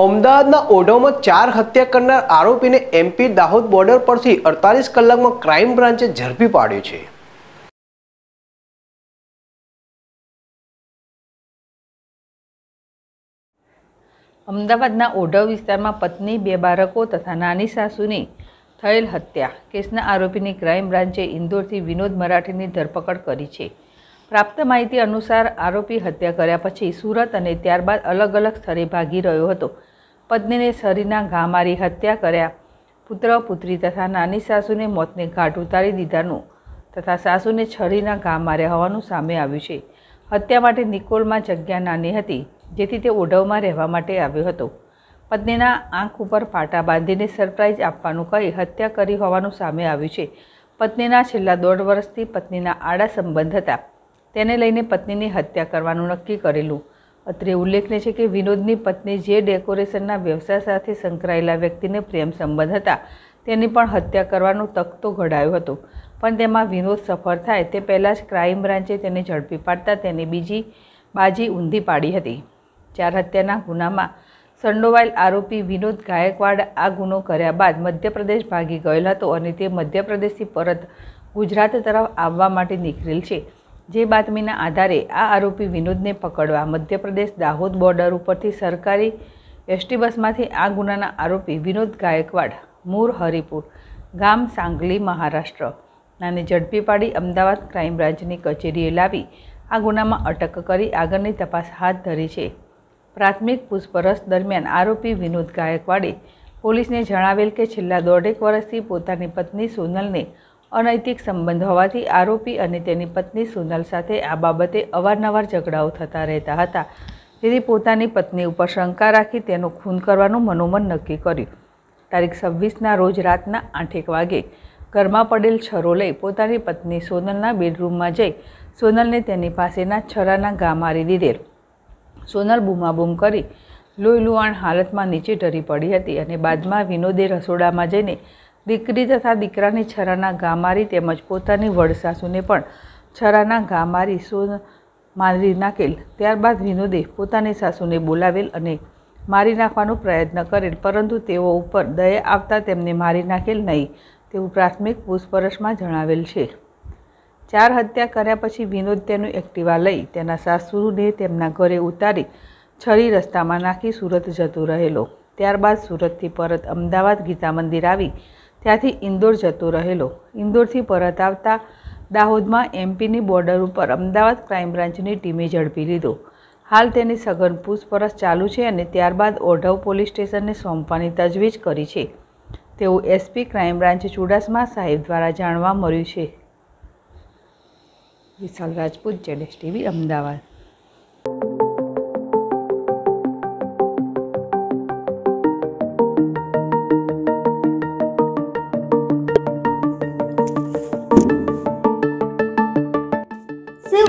અમદાવાદના ઓઢવમાં ચાર હત્યા કરનાર આરોપીને એમપી દાહોદ બોર્ડર પરથી અડતાલીસ કલાકમાં ક્રાઇમ બ્રાન્ચે ઝડપી પાડ્યો છે. અમદાવાદના ઓઢવ વિસ્તારમાં પત્ની, બે બાળકો તથા નાની સાસુની થયેલ હત્યા. કેસના આરોપીની ક્રાઇમ બ્રાન્ચે ઇન્દોરથી વિનોદ મરાઠીની ધરપકડ કરી છે. પ્રાપ્ત માહિતી અનુસાર આરોપી હત્યા કર્યા પછી સુરત અને ત્યારબાદ અલગ અલગ સ્થળે ભાગી રહ્યો હતો. પત્નીને શરીરના ઘા મારી હત્યા કર્યા. પુત્ર, પુત્રી તથા નાની સાસુને મોતને ઘાટ ઉતારી દીધાનું તથા સાસુને છરીના ઘા માર્યા હોવાનું સામે આવ્યું છે. હત્યા માટે નિકોલમાં જગ્યા નાની હતી, જેથી તે ઓઢવમાં રહેવા માટે આવ્યો હતો. પત્નીના આંખ ઉપર પાટા બાંધીને સરપ્રાઇઝ આપવાનું કહી હત્યા કરી હોવાનું સામે આવ્યું છે. પત્નીના છેલ્લા દોઢ વર્ષથી પત્નીના આડા સંબંધ હતા. તેને લઈને પત્નીની હત્યા કરવાનું નક્કી કરેલું. અત્રે ઉલ્લેખનીય છે કે વિનોદની પત્ની જે ડેકોરેશનના વ્યવસાય સાથે સંકળાયેલા વ્યક્તિને પ્રેમ સંબંધ હતા, તેની પણ હત્યા કરવાનો તકતો ઘડાયો હતો. પણ તેમાં વિનોદ સફળ થાય તે પહેલાં જ ક્રાઇમ બ્રાન્ચે તેને ઝડપી પાડતા તેની બીજી બાજી ઊંધી પાડી હતી. ચાર હત્યાના ગુનામાં સંડોવાયેલ આરોપી વિનોદ ગાયકવાડ આ ગુનો કર્યા બાદ મધ્યપ્રદેશ ભાગી ગયેલ હતો અને તે મધ્યપ્રદેશથી પરત ગુજરાત તરફ આવવા માટે નીકળેલ છે. જે બાતમીના આધારે આ આરોપી વિનોદને પકડવા મધ્યપ્રદેશ દાહોદ બોર્ડર ઉપરથી સરકારી એસટી બસમાંથી આ ગુનાના આરોપી વિનોદ ગાયકવાડ મૂળ હરિપુર ગામ સાંગલી, મહારાષ્ટ્ર નાને ઝડપી પાડી અમદાવાદ ક્રાઇમ બ્રાન્ચની કચેરીએ લાવી આ ગુનામાં અટક કરી આગળની તપાસ હાથ ધરી છે. પ્રાથમિક પૂછપરછ દરમિયાન આરોપી વિનોદ ગાયકવાડે પોલીસને જણાવેલ કે છેલ્લા દોઢેક વર્ષથી પોતાની પત્ની સોનલને અનૈતિક સંબંધ હોવાથી આરોપી અને તેની પત્ની સોનલ સાથે આ બાબતે અવારનવાર ઝઘડાઓ થતા રહેતા હતા. તેથી પોતાની પત્ની ઉપર શંકા રાખી તેનો ખૂન કરવાનું મનોમન નક્કી કર્યું. તારીખ છવ્વીસના રોજ રાતના આઠેક વાગે ઘરમાં પડેલ છરો લઈ પોતાની પત્ની સોનલના બેડરૂમમાં જઈ સોનલને તેની પાસેના છરાના ઘા મારી દીધેલ. સોનલ બૂમાબૂમ કરી લોહી લુહાણ હાલતમાં નીચે ઢરી પડી હતી અને બાદમાં વિનોદે રસોડામાં જઈને દીકરી તથા દીકરાની છરાના ઘા મારી તેમજ પોતાની વડસાસુને પણ છરાના ઘા મારી સો મારી નાખેલ. ત્યારબાદ વિનોદે પોતાની સાસુને બોલાવેલ અને મારી નાખવાનો પ્રયત્ન કરેલ, પરંતુ તેઓ ઉપર દયા આવતા તેમને મારી નાખેલ નહીં, તેવું પ્રાથમિક પૂછપરછમાં જણાવેલ છે. ચાર હત્યા કર્યા પછી વિનોદ તેનું એક્ટિવા લઈ તેના સાસુને તેમના ઘરે ઉતારી છરી રસ્તામાં નાખી સુરત જતો રહેલો. ત્યારબાદ સુરતથી પરત અમદાવાદ ગીતા મંદિર આવી ત્યાંથી ઇન્દોર જતો રહેલો. ઇન્દોરથી પરત આવતા દાહોદમાં એમપીની બોર્ડર ઉપર અમદાવાદ ક્રાઇમ બ્રાન્ચની ટીમે ઝડપી લીધો. હાલ તેની સઘન પૂછપરછ ચાલુ છે અને ત્યારબાદ ઓઢવ પોલીસ સ્ટેશનને સોંપવાની તજવીજ કરી છે. તેવું એસપી ક્રાઇમ બ્રાન્ચ ચુડાસમા સાહેબ દ્વારા જાણવા મળ્યું છે. વિશાલ રાજપૂત, જેડેશ ટીવી, અમદાવાદ.